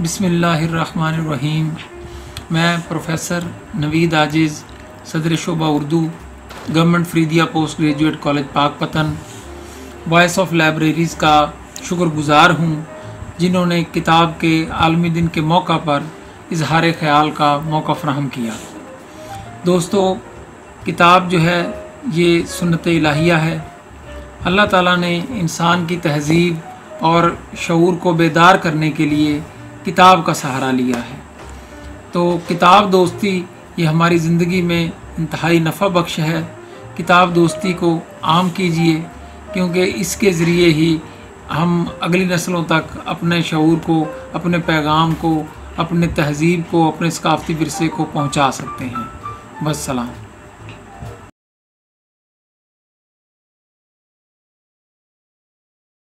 बिसमीम मैं प्रोफेसर नवीद आजिज़, सदर शुबा Urdu, government Faridia post graduate college Pakpattan, voice of libraries का शुक्रगुज़ार हूँ, जिन्होंने किताब के आलमी दिन के मौका पर इजहार ख्याल का मौका फ्राहम किया। दोस्तों, किताब जो है, ये सुन्नत इलाहिया है। अल्लाह ताला ने इंसान की तहज़ीब और शूर को बेदार करने के लिए किताब का सहारा लिया है। तो किताब दोस्ती, ये हमारी ज़िंदगी में इंतहाई नफ़ा बख्श है। किताब दोस्ती को आम कीजिए, क्योंकि इसके ज़रिए ही हम अगली नस्लों तक अपने शूर को, अपने पैगाम को, अपने तहज़ीब को, अपने सकाफ़ती वरसे को पहुँचा सकते हैं। बस सलाम।